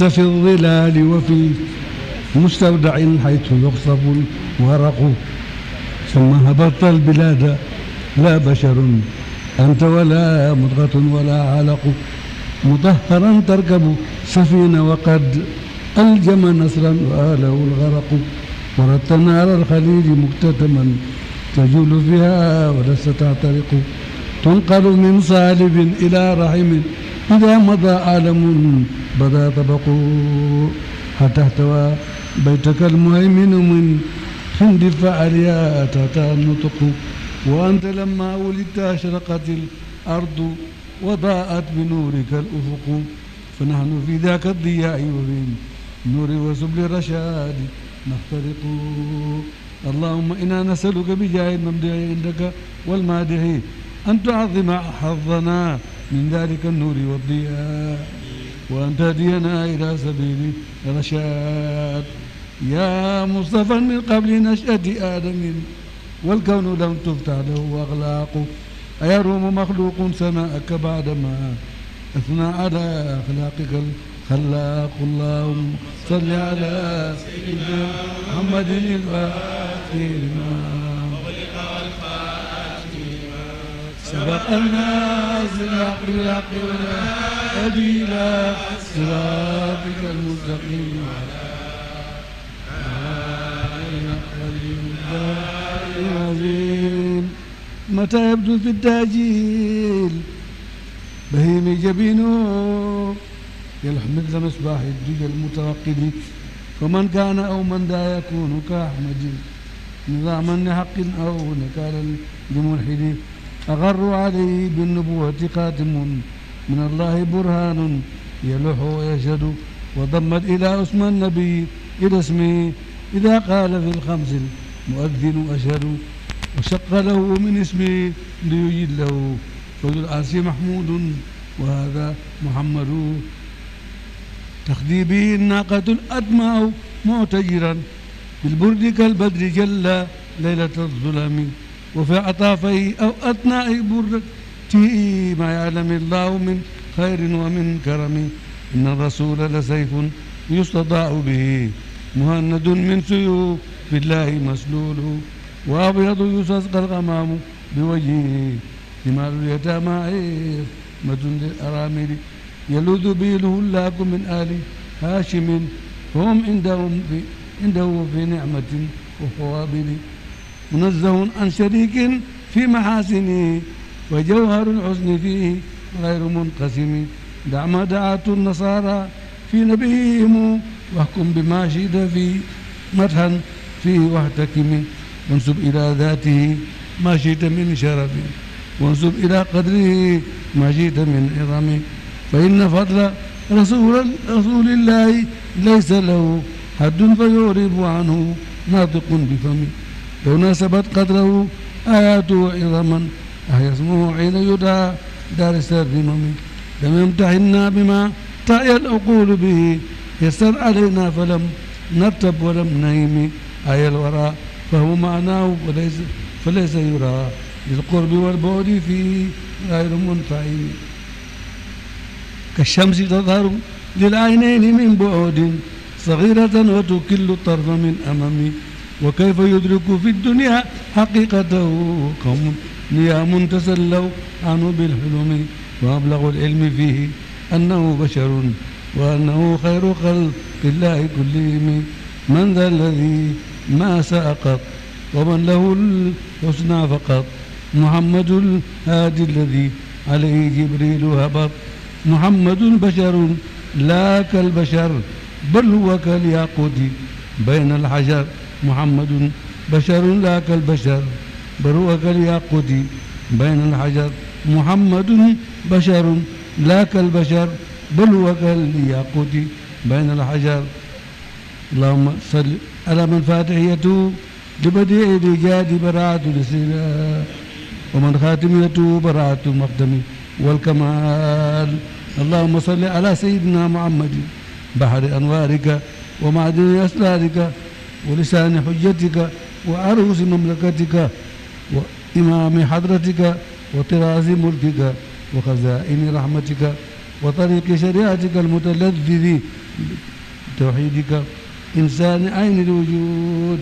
بت في الظلال وفي مستودع حيث يخصب الورق. ثم هبطت البلاد لا بشر أنت ولا مضغة ولا علق. مطهرا تركب سفينة وقد ألجم نصرا وآله الغرق. وردت نار الخليج مكتتما تجول فيها ولست تعترق. تنقل من صالب إلى رحم إذا مضى عالم بدا طبق حتى احتوى بيتك المهيمن من حند فعليا أتاتا النطق وأنت لما ولدت أشرقت الأرض وضاءت بنورك الأفق. فنحن في ذاك الضياء وفي النور وسبل الرشاد نخترق اللهم إنا نسألك بجاه الممدح عندك والمادح أن تعظم حظنا من ذلك النور والضياء. وأن تهدينا إلى سبيل الرشاد. يا مصطفى من قبل نشأة آدم والكون لم تفتح له أغلاق. أيروم مخلوق سماءك بعدما أثنى على أخلاقك الخلاق. اللهم صل على سيدنا محمد الفاتح سبق الناس الحق بالحق والهدي إلى صراطك المستقيم العظيم. متى يبدو في التأجيل؟ بهيم جبينه يلح مثل مصباح الدجى المتوقد فمن كان أو من لا يكون كأحمد نظاما لحق أو نكالا لملحد أغر عليه بالنبوة قاتم من الله برهان يلح ويشهد وضمت إلى اسم النبي إلى اسمه إذا قال في الخمس المؤذن أشهد وشق له من اسمه ليجد له فذو العرش محمود وهذا محمد تخدي به الناقة الأدماء معتجرا بالبرد كالبدر جل ليلة الظلام وفي عطافه أو أثناء بردته ما يعلم الله من خير ومن كرم. إن الرسول لسيف يستضاع به مهند من سيوف الله مسلول. وأبيض يسسقى الغمام بوجهه ثمار اليتامى عصمة للأرامل. يلوذ به الهلاك من آل هاشم فهم عندهم في عنده في نعمة وفوابل. منزه عن شريك في محاسنه وجوهر الحسن فيه غير منقسم. دع ما دعت النصارى في نبيهم واحكم بما شئت في مدحا فيه واحتكم. وانسب إلى ذاته ما شئت من شرف. وانسب إلى قدره ما شئت من عظم. فإن فضل رسول رسول الله ليس له حد فيعرب عنه ناطق بفمه لو ناسبت قدره آياته عظما اسمه حين يدعى دار السر لم يمتحنا بما تعي العقول به يسر علينا فلم نرتب ولم نيم أي الوراء فهو معناه وليس فليس يرى. للقرب والبعد فيه غير منفعل. كالشمس تظهر للعينين من بعد صغيرة وتكل الطرف من أمامي وكيف يدرك في الدنيا حقيقته؟ قوم نيام تسلوا عنه بالحلم وأبلغ العلم فيه أنه بشر وأنه خير خلق الله كلهم. من ذا الذي ما سأقط ومن له الحسنى فقط؟ محمد الهادي الذي عليه جبريل هبط. محمد بشر لا كالبشر بل هو كالياقوت بين الحجر. محمد. بشر لا كالبشر بل كالياقوت بين الحجر. محمد بشر لا كالبشر بل هو كالياقوت بين الحجر. اللهم صل على من فاتحيته لبديع الإيجاد براعة الاستيلاء ومن خاتميته براعة المقدم والكمال. اللهم صل على سيدنا محمد بحر أنوارك ومعدن أسرارك. ولسان حجتك وعروس مملكتك وإمام حضرتك وطراز ملكك وخزائن رحمتك وطريق شريعتك المتلذذ توحيدك إنسان عين الوجود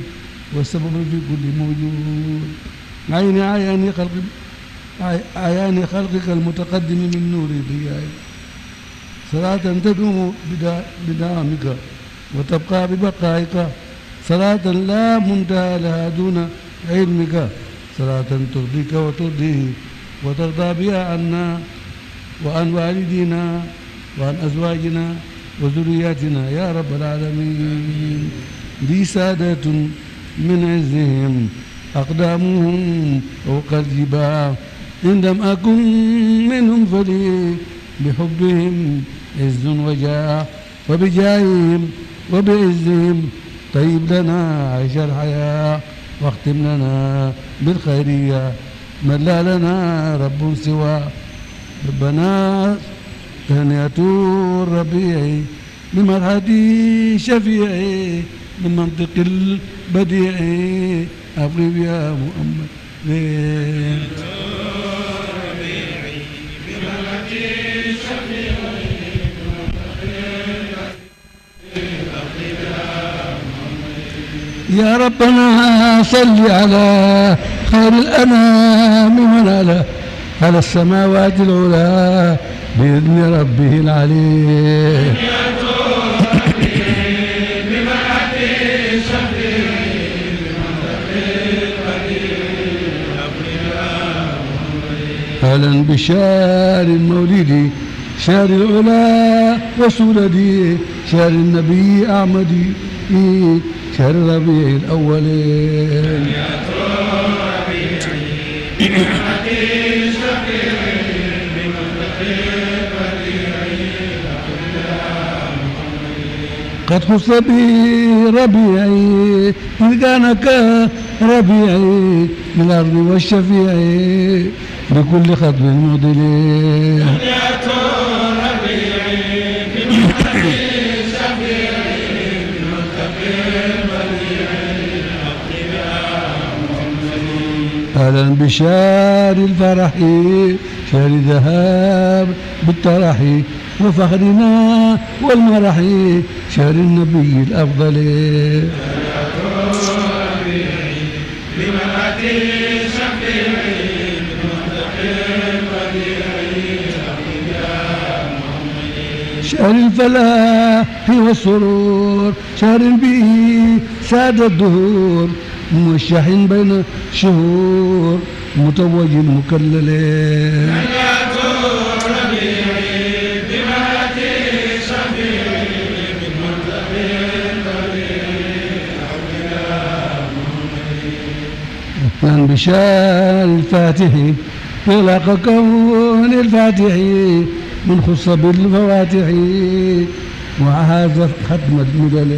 والسبب في كل موجود. عين عيان خلق عيان خلقك المتقدم من نور ضيائك صلاة تدوم بدوامك وتبقى ببقائك صلاة لا منتهى لها دون علمك. صلاة ترضيك وترضيه وترضى بها عنا وعن والدينا وعن أزواجنا وذرياتنا. يا رب العالمين. لي سادة من عزهم. أقدامهم فوق الجباه إن لم أكن منهم فلي بحبهم عز وجاه وبجاههم وبعزهم. طيب لنا عيش الحياة واختم لنا بالخيرية. من لا لنا رب سوى. ربنا تهنئة الربيع بمرحدي شفيعي. من منطق البديع أبغي يا محمد. يا ربنا صل على خير الأنام من على السماوات العلى بإذن ربه العليم. أهلا بشار المولد شهر العلا وسولدي شهر النبي أحمدي شهر ربيع الأول قد خص بي ربيعي إذ كان كربيعي بالأرض والشفيعي بكل خطب معضل بشار الفرح شهر ذهاب بالترح وفخرنا والمرح شهر النبي الأفضل. شهر الفلاح والسرور شهر به ساد الدهور. موشح بين شهور متوج مكلل. من بشار الفاتح إغلاق كون الفاتح من خص بالفواتح وهذا ختم المدل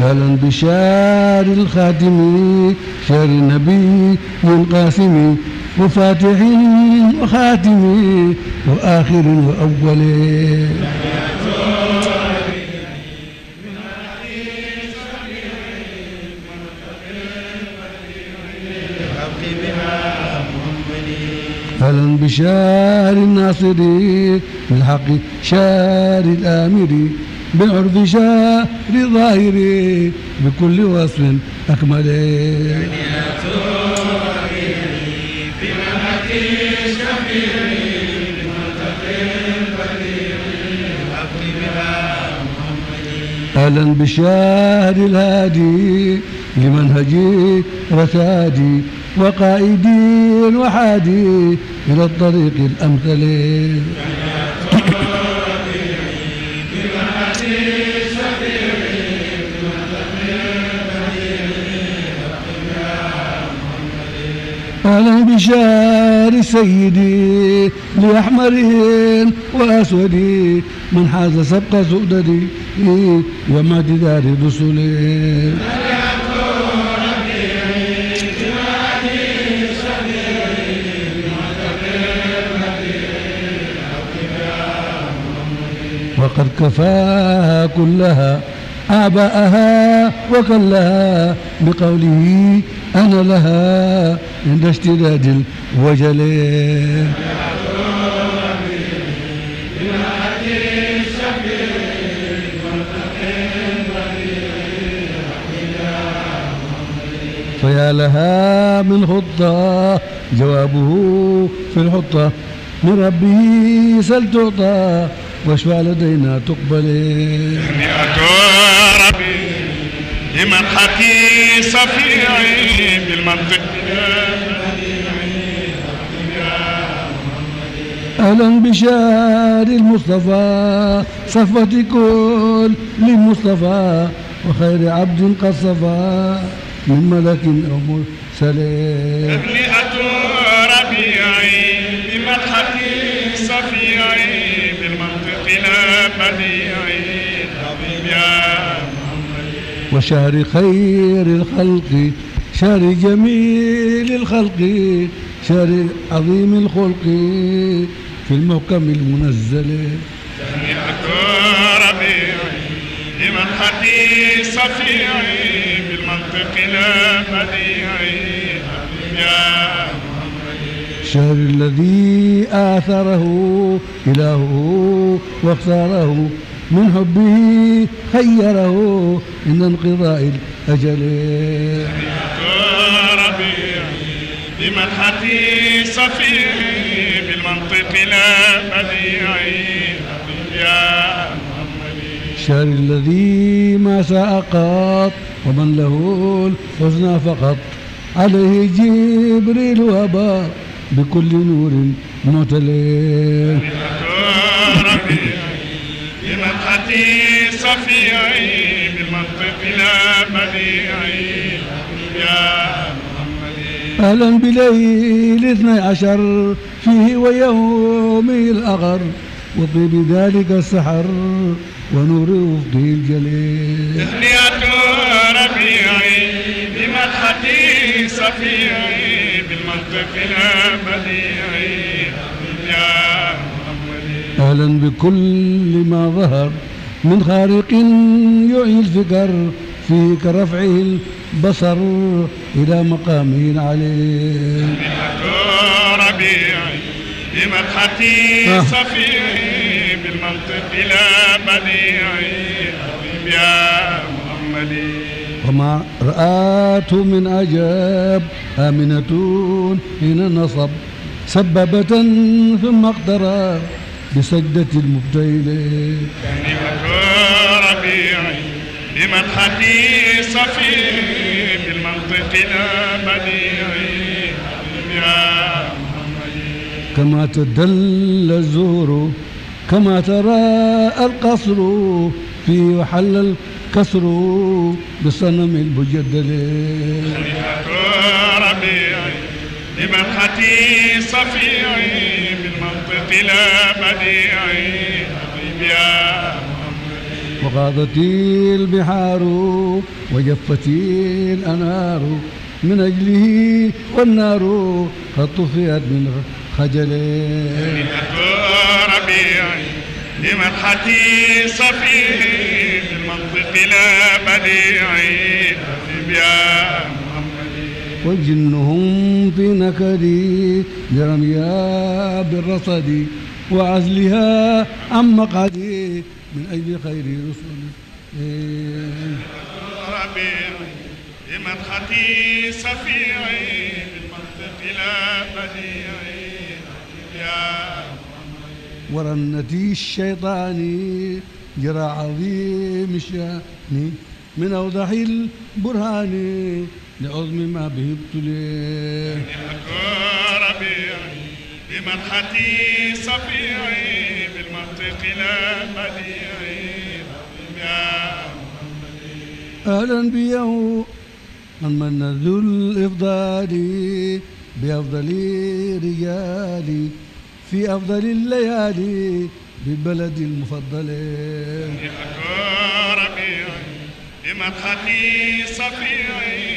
أهلا بشار الخاتم شار النبي القاسم وفاتح وخاتم وآخر وأول. أهلا بشار الناصري بالحق شار الآمري بالعرض شار ظاهري بكل وصف أكمل. أهلا بشار الهادي لمنهجي رشادي وقائدي وحادي إلى الطريق الأمثل. أهلا بشار سيدي لأحمر وأسود من حاز سبق سؤددي ومد دار رسلي وقد كفاها كلها آباءها وكلها بقوله أنا لها عند اشتداد الوجل. فيا لها من خطة جوابه في الحطة. من ربه سل واشفع لدينا تقبل مئة ربي لمن حكي صفيعي بالمنطق أهلا بشار المصطفى صفوة كل للمصطفى وخير عبد قد صفى من ملك أو مرسل وشهر خير الخلق شهر جميل الخلق شهر عظيم الخلق. في المحكم المنزل. مئة ربيعي لمن حكي صفيعي بالمنطق لا بديعي يا الشهر الذي آثره إلهه واختاره من حبه خيره عند انقضاء الأجل. ربيعي بمدحتي صفيعي بالمنطق لا بديعي. يا الشهر الذي ما ساء قط ومن له الحسنى فقط. عليه جبريل وهبى بكل نور ربيعي بمدحتي صفيعي بالمنطق لا بديعي يا أهلا بليل اثني عشر فيه ويومه الأغر وطيب ذلك السحر ونور أفقه الجليل. تهنئة ربيعي بمدحتي صفيعي بالمنطق لا بديعي يا أهلا بكل ما ظهر من خارق يعي الفكر فيه كرفعه البصر إلى مقامه عليه ربيعي بمدحتي. صفيعي بالمنطق لا بديعي يا محمدي وما رآته من عجاب آمنة حين نصب سببة ثم اقترى بسجدة المبتهلين تهنئة ربيعي بمدحتي صفيعي بالمنطق لا بديعي. يا كما تدل الزهر كما ترى القصر فيه وحل الكسر بصنم المجدل تهنئة ربيعي بمدحتي صفيعي بالمنطق لا بديعي يا وغاضت البحار وجفت الأنهار من أجله والنار قد طفئت من خجله ربيعي بمدحتي صفيعي بالمنطق لا بديعي يا وجنهم في نكدي لرميها بالرصد وعزلها عن مقعدي من أجل خير رسل بمدحتي صفيعي بالمنطق لا بديعي ورنتي الشيطان جرى عظيم الشأن من أوضح البرهان. لعظم ما به ابتلي ربيعي بمدحتي صفيعي بالمنطق لا بديعي. أهلا بيوم من من ذو الإفضال بأفضل رجالي في أفضل الليالي بالبلد المفضل. ربيعي بمدحتي صفيعي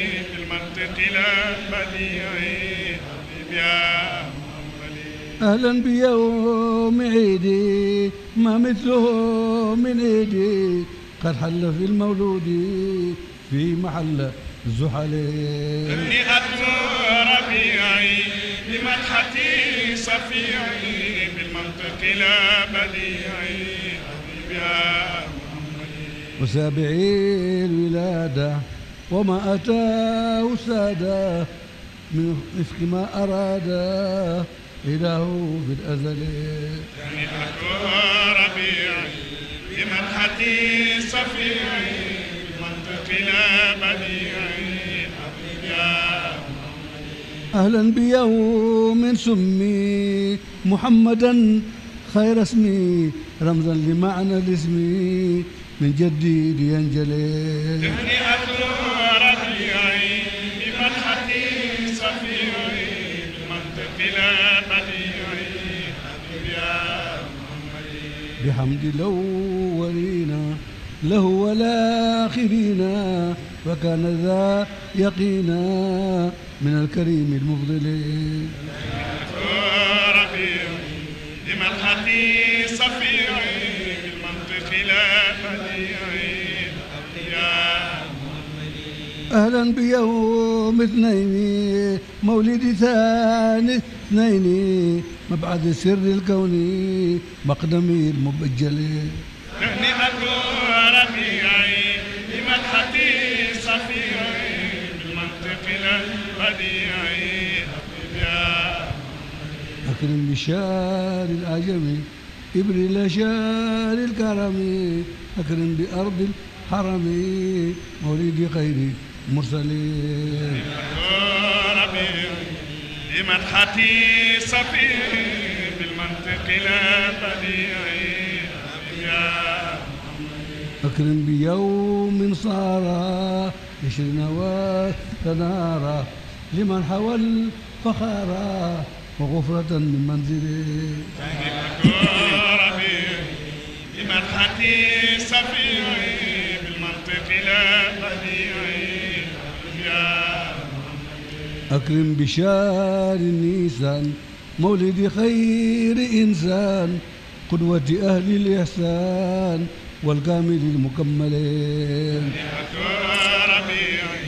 يا أهلا بيوم عيدي ما مثله من عيدي. قد حل في المولود في محل زحل. تهنئة ربيعي بمدحتي صفيعي بالمنطق لا بديعي حبيبي يا وسابعي الولادة وما أتاه سادة من وفق ما أراد إله في الأزل. تهنئة ربيعي بمدحتي صفيعي بالمنطق لا بديعي أهلا بيوم سمي محمدا خير اسمي رمزا لمعنى الاسم. من جديد ينجلي تهنئة ربيعي بمدحتي صفيعي بالمنطق لا بديعي يا بحمد الأولين له والآخرين وكان ذا يقينا من الكريم المفضل. ربيعي بمدحتي صفيعي أهلا بيوم اثنين مولد ثاني اثنين. مبعث سر الكون مقدمي المبجل تهنئة ربيعي بمدحتي صفيعي بالمنطق لا بديعي يا أكرم بشار العجم إبريل شار الكرم أكرم بأرض الحرم مولد خير المرسلين ربيعي بمدحتي صفيعي بالمنطق لا بديعي. يا أكرم بيوم صار يشرنا وتنارا لمن حوى الفخارا وغفرة من منزله ربيعي بمدحتي صفيعي بالمنطق لا بديعي. يا أكرم بشار النيسان مولد خير إنسان قدوة أهل الإحسان والكامل المكملين. ربيعي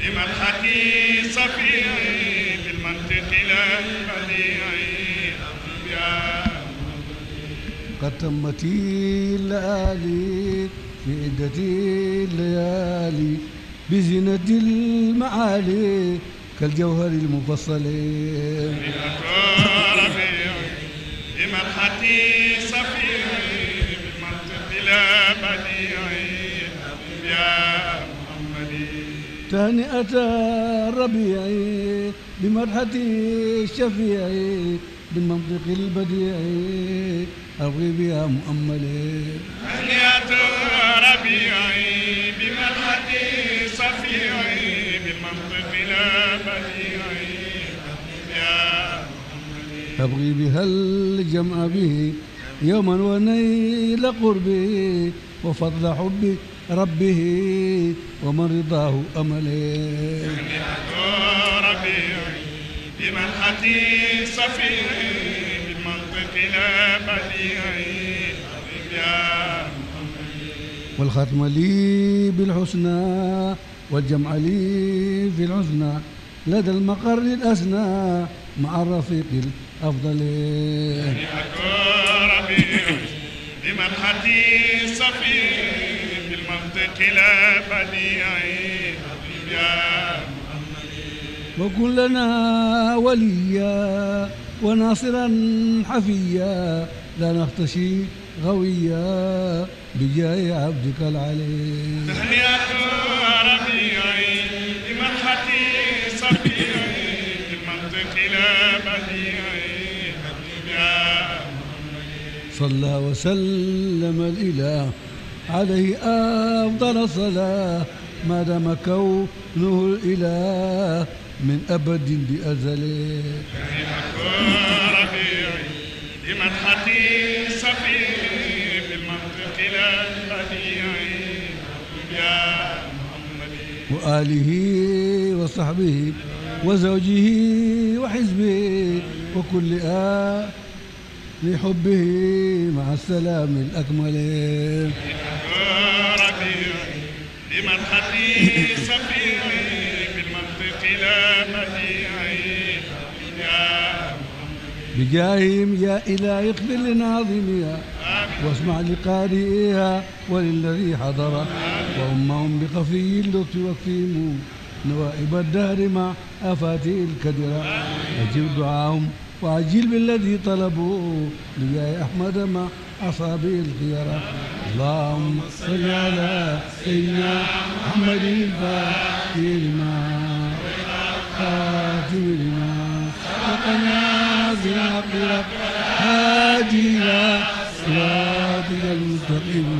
بمدحتي صفيعي بالمنطق لا بديعي قد تمت الليالي في عدة الليالي بزينة المعالي كالجوهر المفصل ربيعي بديعي يا تهنئة الربيع بمدحة الشفيع بالمنطق البديع أرغي بها مؤملي تهنئة ربيعي بمدحتي صفيعي أبغي بها الجمع به يوما ونيل قربه وفضل حب ربه ومن رضاه أملي ربيعي بمدحتي صفيعي بالمنطق لا بديعي والختم لي بالحسنى والجمع لي في الحسنى لدى المقر الأسنى مع الرفيق الأفضل. ربيعي بمدحتي صفيعي بالمنطق لا بديعي يا وكن لنا وليا وناصرا حفيا لا نختشي غويا بجاه عبدك العلي. ربيعي صفيعي لا بديعي صلى وسلم الإله عليه أفضل الصلاة ما دام كونه الإله من أبد بأزله. ربيعي بمدحتي صفيعي بالمنطق لا بديعي يا محمدي وآله وصحبه وزوجه وحزبه وكل آل لحبه مع السلام الأكمل. بديعي لمدحتي سفيري بالمنطق لا بديعي يا بجاههم يا إلهي اغفر لناظمها واسمع لقارئها وللذي حضر. وأمهم بخفي اللطف واكفهم نوائب الدهر مع آفاته الكدرة أجب دعاهم وعجل بالذي طلبوا لجاه أحمد مع أصحابه الخيرة اللهم صل على سيدنا محمد الفاتح لما خاتم لما سبقنا بالحق هادينا صراطك المستقيم